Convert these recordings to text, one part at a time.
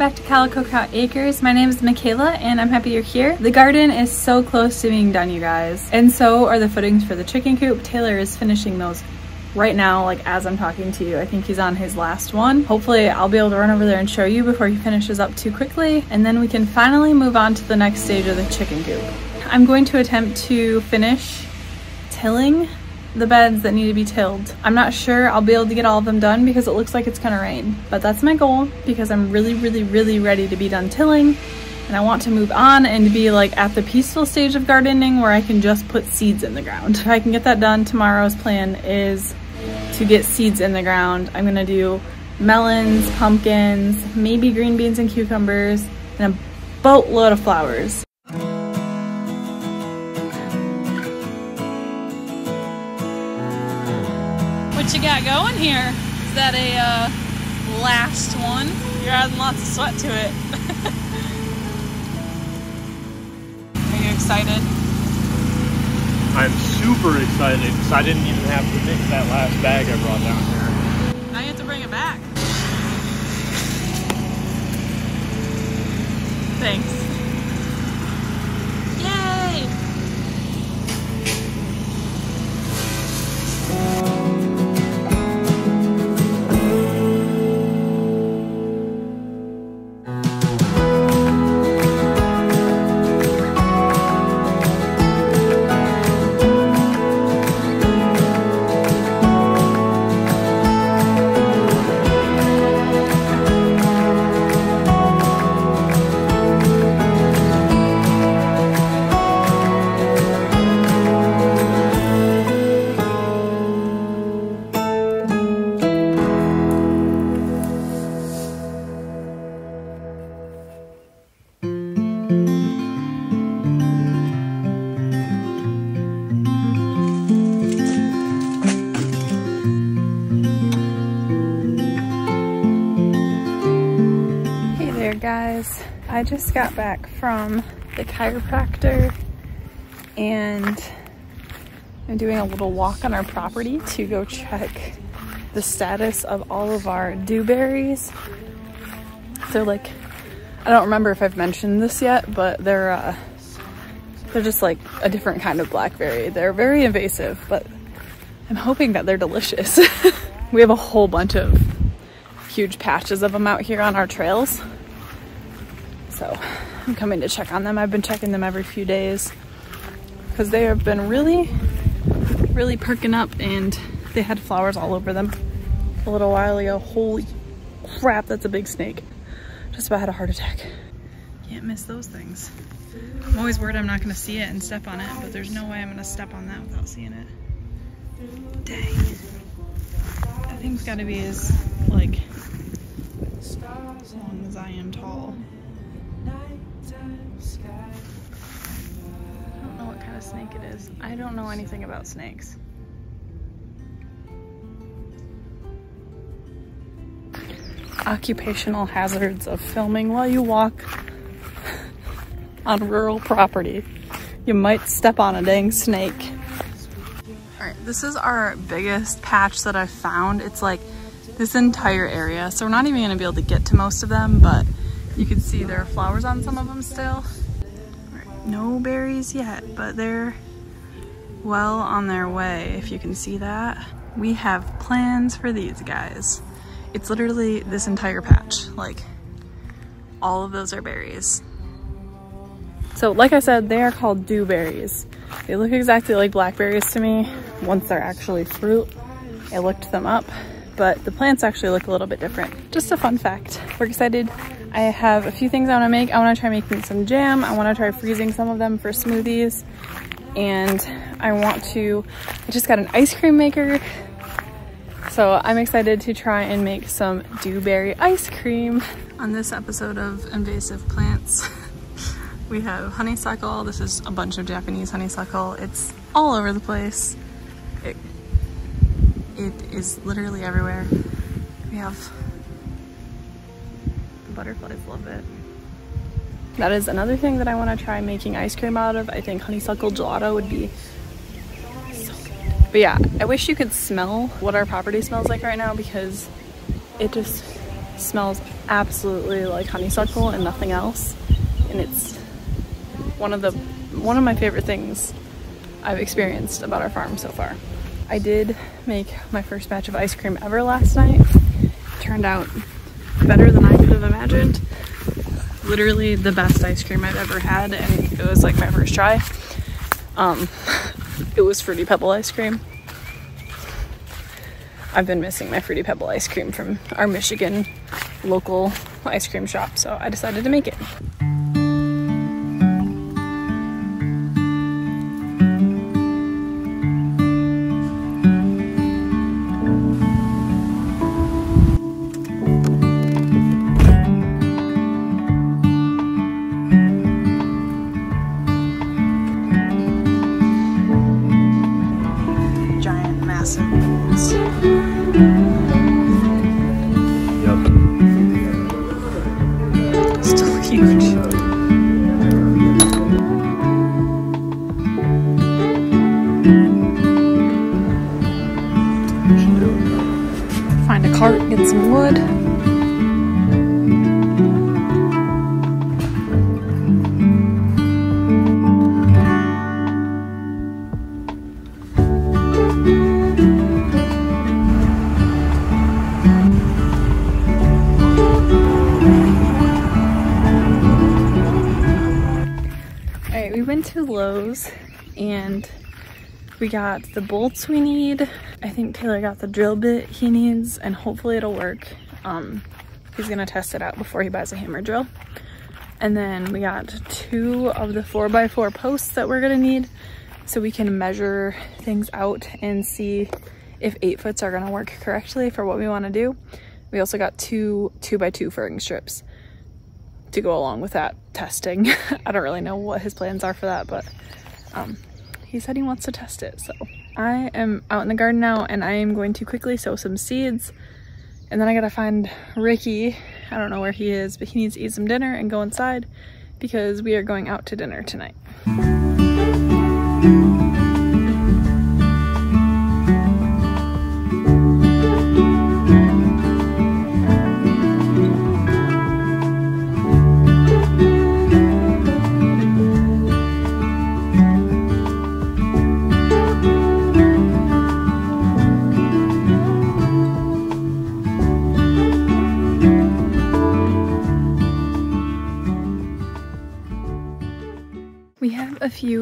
Back to Calico Cow Acres. My name is Mickayla and I'm happy you're here. The garden is so close to being done, you guys. And so are the footings for the chicken coop. Taylor is finishing those right now, like as I'm talking to you. I think he's on his last one. Hopefully I'll be able to run over there and show you before he finishes up too quickly. And then we can finally move on to the next stage of the chicken coop. I'm going to attempt to finish tilling the beds that need to be tilled. I'm not sure I'll be able to get all of them done because it looks like it's gonna rain, but that's my goal because I'm really, really, really ready to be done tilling and I want to move on and be like at the peaceful stage of gardening where I can just put seeds in the ground. If I can get that done, tomorrow's plan is to get seeds in the ground. I'm gonna do melons, pumpkins, maybe green beans and cucumbers, and a boatload of flowers. What you got going here? Is that a uh, last one? You're adding lots of sweat to it. Are you excited? I'm super excited because I didn't even have to mix that last bag I brought down here. Now you have to bring it back. Thanks. I just got back from the chiropractor and I'm doing a little walk on our property to go check the status of all of our dewberries. They're like, I don't remember if I've mentioned this yet, but they're uh, they're just like a different kind of blackberry. They're very invasive, but I'm hoping that they're delicious. we have a whole bunch of huge patches of them out here on our trails. So I'm coming to check on them. I've been checking them every few days because they have been really, really perking up and they had flowers all over them a little while ago. Holy crap, that's a big snake. Just about had a heart attack. Can't miss those things. I'm always worried I'm not gonna see it and step on it, but there's no way I'm gonna step on that without seeing it. Dang. That thing's gotta be as, like, as long as I am tall. I don't know what kind of snake it is. I don't know anything about snakes. Occupational hazards of filming while you walk on rural property. You might step on a dang snake. All right, this is our biggest patch that I've found. It's like this entire area. So we're not even gonna be able to get to most of them, but you can see there are flowers on some of them still. No berries yet, but they're well on their way, if you can see that. We have plans for these guys. It's literally this entire patch. Like, all of those are berries. So like I said, they are called dewberries. They look exactly like blackberries to me once they're actually fruit. I looked them up, but the plants actually look a little bit different. Just a fun fact. We're excited. I have a few things I wanna make. I wanna try making some jam. I wanna try freezing some of them for smoothies. And I want to, I just got an ice cream maker. So I'm excited to try and make some dewberry ice cream. On this episode of Invasive Plants, we have honeysuckle. This is a bunch of Japanese honeysuckle. It's all over the place. It, it is literally everywhere. We have butterflies love it. That is another thing that I want to try making ice cream out of. I think honeysuckle gelato would be so good. But yeah, I wish you could smell what our property smells like right now because it just smells absolutely like honeysuckle and nothing else. And it's one of the one of my favorite things I've experienced about our farm so far. I did make my first batch of ice cream ever last night. turned out better than I have imagined. Literally the best ice cream I've ever had and it was like my first try. Um, it was Fruity Pebble ice cream. I've been missing my Fruity Pebble ice cream from our Michigan local ice cream shop, so I decided to make it. Giant, got the bolts we need. I think Taylor got the drill bit he needs and hopefully it'll work. Um, he's gonna test it out before he buys a hammer drill. And then we got two of the four by four posts that we're gonna need so we can measure things out and see if eight foots are gonna work correctly for what we wanna do. We also got two two by two furring strips to go along with that testing. I don't really know what his plans are for that, but um, he said he wants to test it. So I am out in the garden now and I am going to quickly sow some seeds and then I gotta find Ricky. I don't know where he is, but he needs to eat some dinner and go inside because we are going out to dinner tonight.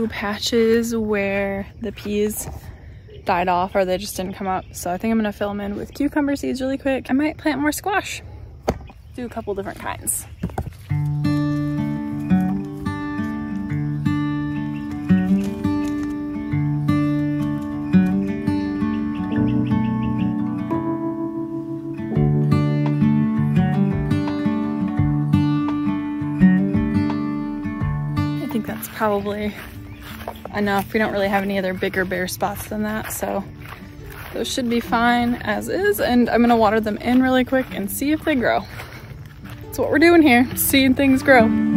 Patches where the peas died off or they just didn't come up. So I think I'm gonna fill them in with cucumber seeds really quick. I might plant more squash. Do a couple different kinds. I think that's probably enough. We don't really have any other bigger bare spots than that, so those should be fine as is. And I'm gonna water them in really quick and see if they grow. That's what we're doing here, seeing things grow.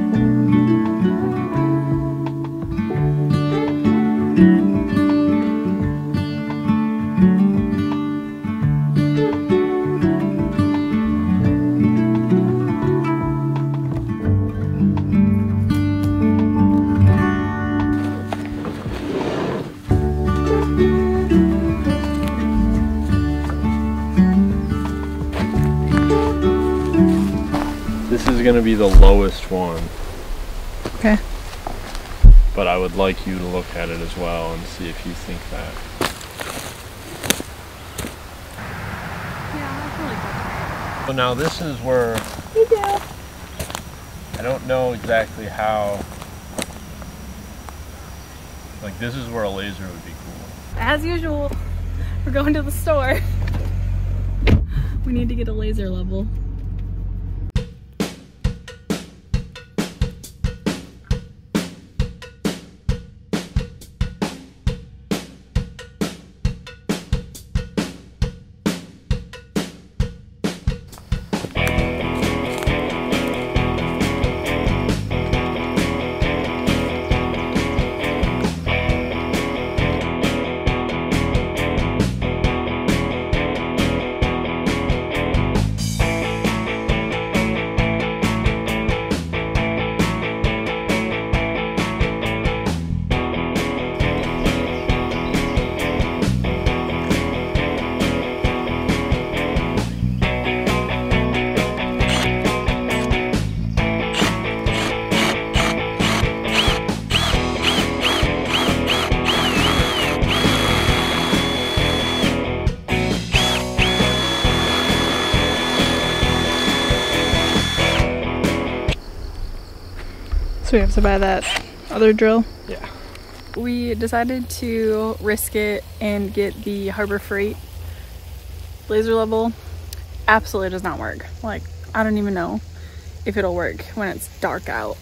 Gonna be the lowest one, Okay. but I would like you to look at it as well and see if you think that. Yeah, so now this is where I don't know exactly how. Like this is where a laser would be cool. As usual, we're going to the store. We need to get a laser level. So we have to buy that other drill. Yeah. We decided to risk it and get the Harbor Freight laser level. Absolutely does not work. Like, I don't even know if it'll work when it's dark out.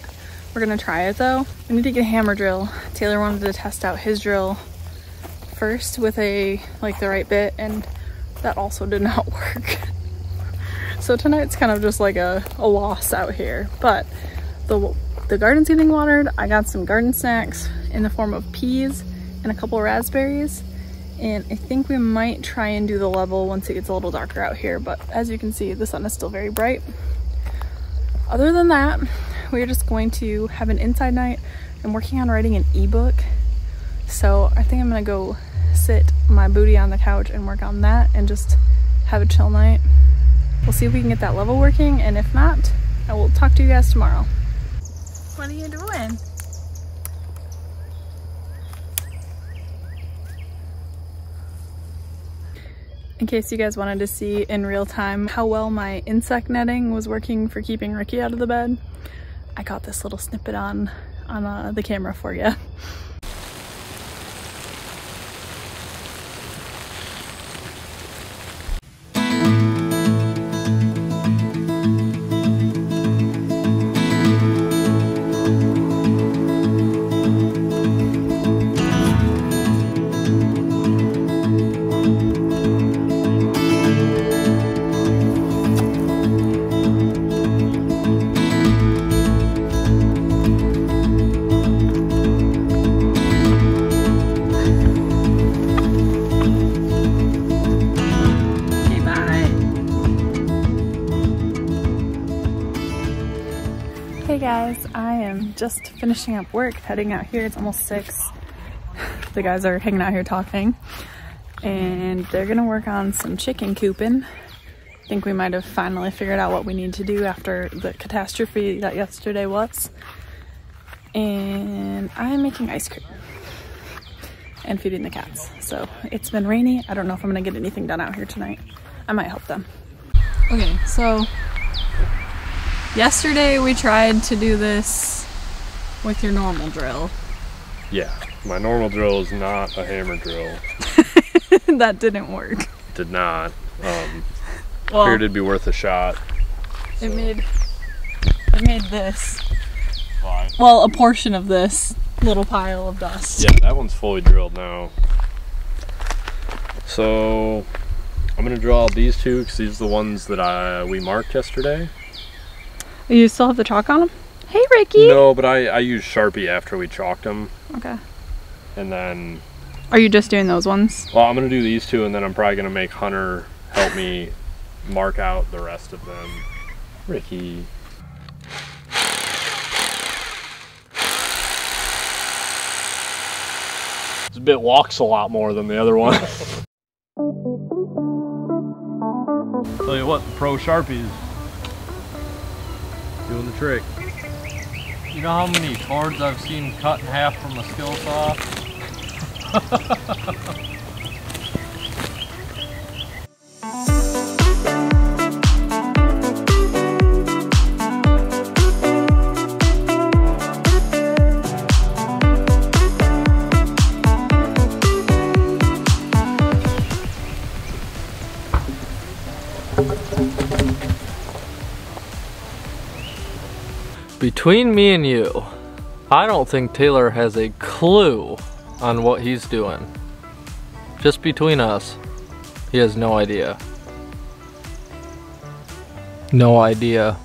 We're gonna try it though. We need to get a hammer drill. Taylor wanted to test out his drill first with a like the right bit and that also did not work. so tonight's kind of just like a, a loss out here. But the the garden's getting watered. I got some garden snacks in the form of peas and a couple raspberries. And I think we might try and do the level once it gets a little darker out here. But as you can see, the sun is still very bright. Other than that, we're just going to have an inside night. I'm working on writing an ebook. So I think I'm gonna go sit my booty on the couch and work on that and just have a chill night. We'll see if we can get that level working. And if not, I will talk to you guys tomorrow. What are you doing? In case you guys wanted to see in real time how well my insect netting was working for keeping Ricky out of the bed, I got this little snippet on, on uh, the camera for you. just finishing up work, heading out here. It's almost six. The guys are hanging out here talking and they're gonna work on some chicken cooping. I think we might have finally figured out what we need to do after the catastrophe that yesterday was. And I'm making ice cream and feeding the cats. So it's been rainy. I don't know if I'm gonna get anything done out here tonight. I might help them. Okay, so yesterday we tried to do this with your normal drill. Yeah. My normal drill is not a hammer drill. that didn't work. Did not. Um, Well, figured it'd be worth a shot. it made it made this. Why? Well, a portion of this little pile of dust. Yeah, that one's fully drilled now. So I'm gonna draw out these two because these are the ones that I we marked yesterday. You still have the chalk on them? Hey, Ricky. No, but I I used Sharpie after we chalked them, Okay. and then Are you just doing those ones? well I'm gonna do these two, and then I'm probably gonna make Hunter help me mark out the rest of them. Ricky. This bit walks a lot more than the other one. Tell you what, the Pro Sharpies doing the trick. You know how many cords I've seen cut in half from a skill saw? Between me and you, I don't think Taylor has a clue on what he's doing. Just between us, he has no idea. No idea.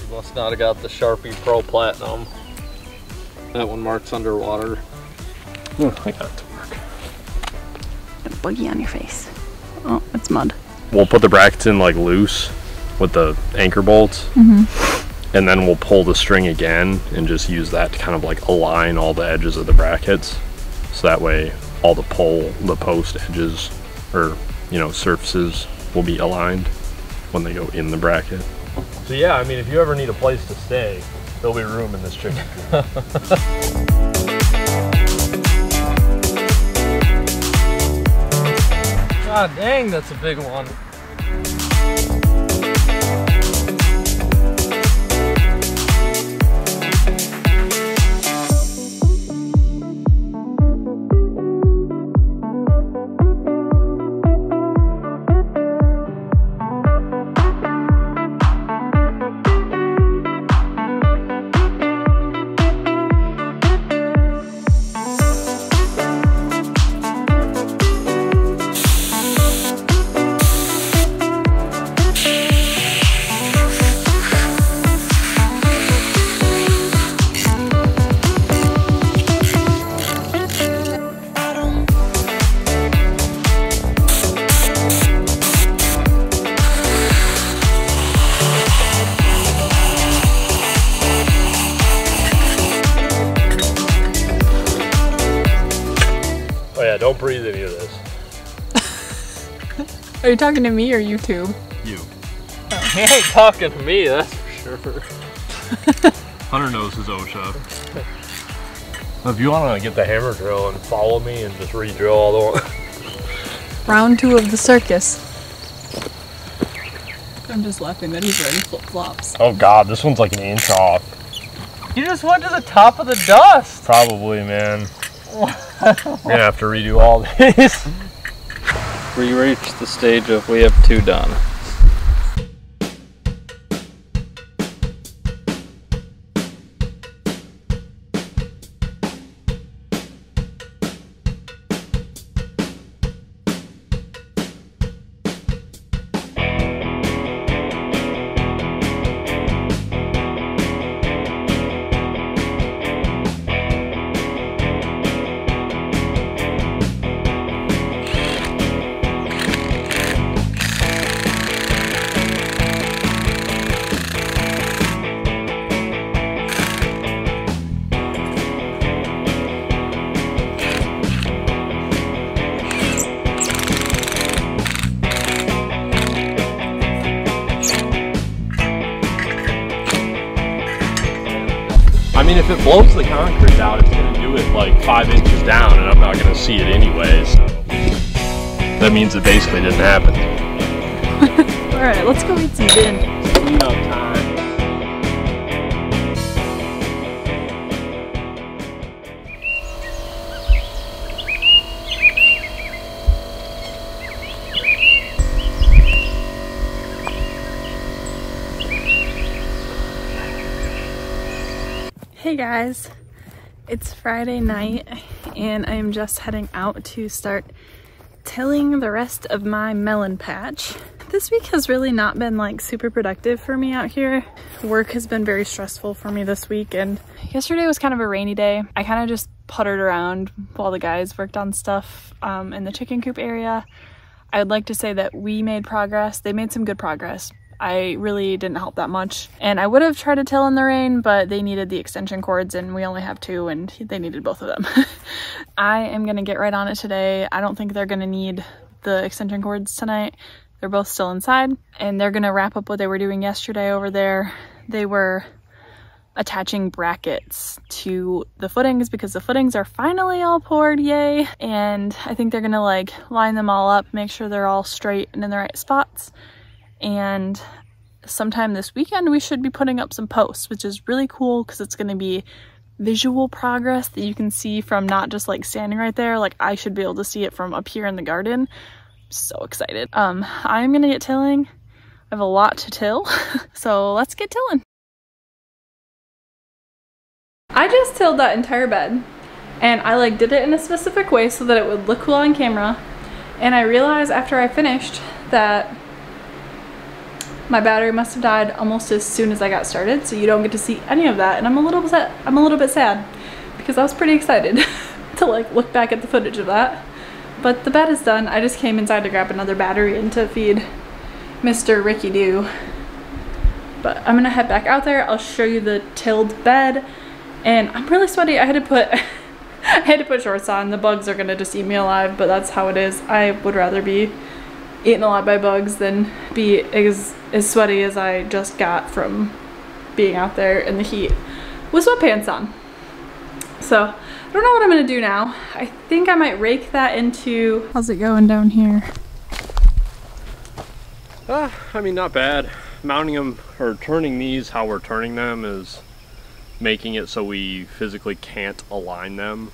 He must not have got the Sharpie Pro Platinum. That one marks underwater. Oh, I got it to work. A buggy on your face. Oh, it's mud. We'll put the brackets in like loose with the anchor bolts. Mm-hmm. And then we'll pull the string again and just use that to kind of like align all the edges of the brackets. So that way all the pole, the post edges, or, you know, surfaces will be aligned when they go in the bracket. So yeah, I mean, if you ever need a place to stay, there'll be room in this chicken. God dang, that's a big one. Don't breathe any of this. Are you talking to me or YouTube? You. Oh. He ain't talking to me, that's for sure. Hunter knows his OSHA. If you want to get the hammer drill and follow me and just re-drill all the way. Round two of the circus. I'm just laughing that he's wearing flip flops. Oh god, this one's like an inch off. You just went to the top of the dust. Probably, man. We're gonna have to redo all these. We reached the stage of we have two done. If it blows the concrete out, it's gonna do it like five inches down, and I'm not gonna see it anyways. So that means it basically didn't happen. Alright, let's go eat some din. Time. Hey guys, it's Friday night and I am just heading out to start tilling the rest of my melon patch. This week has really not been like super productive for me out here. Work has been very stressful for me this week and yesterday was kind of a rainy day. I kind of just puttered around while the guys worked on stuff um, in the chicken coop area. I would like to say that we made progress. They made some good progress. I really didn't help that much. And I would have tried to till in the rain, but they needed the extension cords and we only have two and they needed both of them. I am gonna get right on it today. I don't think they're gonna need the extension cords tonight. They're both still inside and they're gonna wrap up what they were doing yesterday over there. They were attaching brackets to the footings because the footings are finally all poured, yay. And I think they're gonna like line them all up, make sure they're all straight and in the right spots and sometime this weekend we should be putting up some posts which is really cool because it's going to be visual progress that you can see from not just like standing right there. Like I should be able to see it from up here in the garden. So excited. Um I'm gonna get tilling. I have a lot to till so let's get tilling. I just tilled that entire bed and I like did it in a specific way so that it would look cool on camera. And I realized after I finished that my battery must have died almost as soon as I got started, so you don't get to see any of that. And I'm a little bit, I'm a little bit sad because I was pretty excited to like look back at the footage of that. But the bed is done. I just came inside to grab another battery and to feed Mr. Ricky Doo. But I'm gonna head back out there. I'll show you the tilled bed. And I'm really sweaty. I had to put I had to put shorts on. The bugs are gonna just eat me alive, but that's how it is. I would rather be eaten a lot by bugs than be as, as sweaty as I just got from being out there in the heat with sweatpants on. So I don't know what I'm gonna do now. I think I might rake that into, how's it going down here? Uh, I mean, not bad. Mounting them or turning these how we're turning them is making it so we physically can't align them.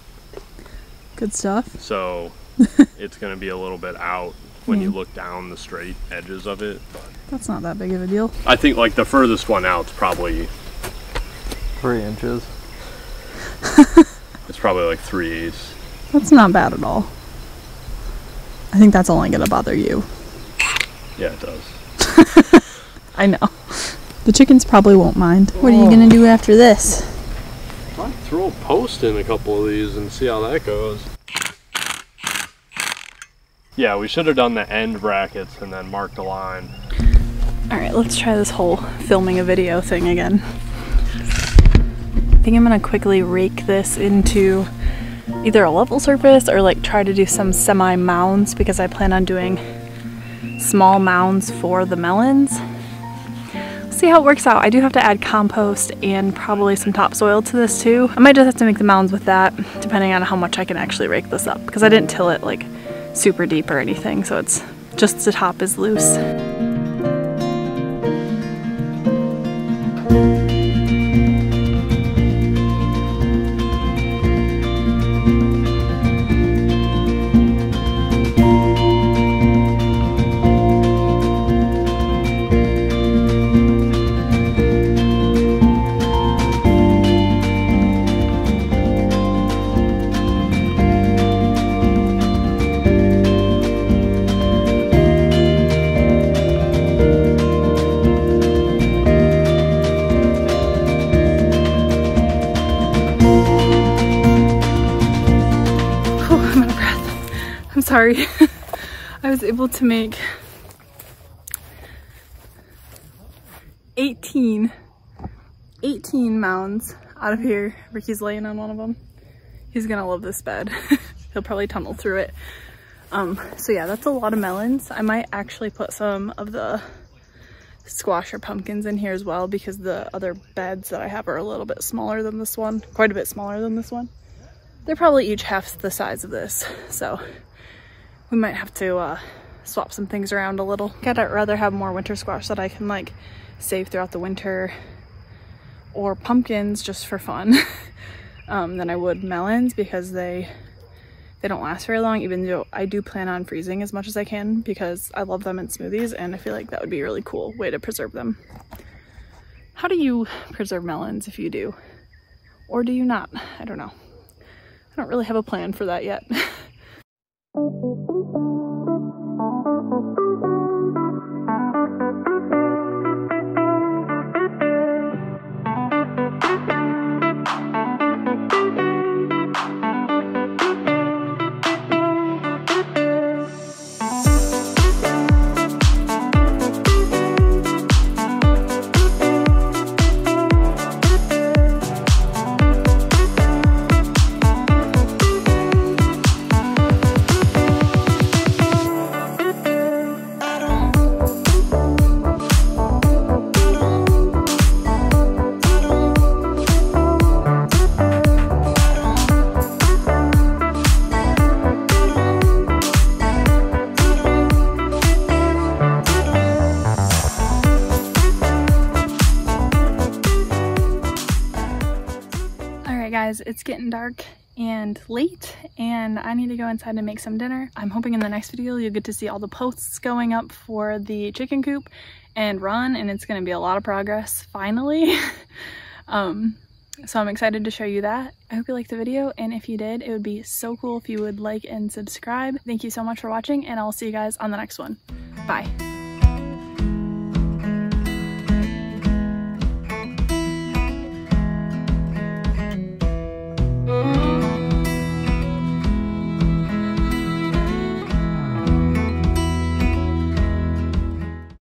Good stuff. So it's going to be a little bit out when you look down the straight edges of it. But That's not that big of a deal. I think like the furthest one out is probably Three inches. it's probably like three eighths. That's not bad at all. I think that's only gonna bother you. Yeah, it does. I know. The chickens probably won't mind. What are you gonna oh. do after this? Might throw a post in a couple of these and see how that goes. Yeah, we should have done the end brackets and then marked a line. All right, let's try this whole filming a video thing again. I think I'm gonna quickly rake this into either a level surface or like try to do some semi mounds because I plan on doing small mounds for the melons. See how it works out. I do have to add compost and probably some topsoil to this too. I might just have to make the mounds with that depending on how much I can actually rake this up because I didn't till it like super deep or anything so it's just the top is loose. Was able to make 18, 18 mounds out of here. Ricky's laying on one of them. He's gonna love this bed. He'll probably tunnel through it. Um, so yeah, that's a lot of melons. I might actually put some of the squash or pumpkins in here as well because the other beds that I have are a little bit smaller than this one, quite a bit smaller than this one. They're probably each half the size of this, so we might have to uh, swap some things around a little. I'd rather have more winter squash that I can like save throughout the winter or pumpkins just for fun um, than I would melons because they they don't last very long even though I do plan on freezing as much as I can because I love them in smoothies and I feel like that would be a really cool way to preserve them. How do you preserve melons if you do? Or do you not? I don't know. I don't really have a plan for that yet. Thank you. Guys, it's getting dark and late and I need to go inside and make some dinner. I'm hoping in the next video you'll get to see all the posts going up for the chicken coop and run and it's going to be a lot of progress finally. um, so I'm excited to show you that. I hope you liked the video and if you did, it would be so cool if you would like and subscribe. Thank you so much for watching and I'll see you guys on the next one. Bye.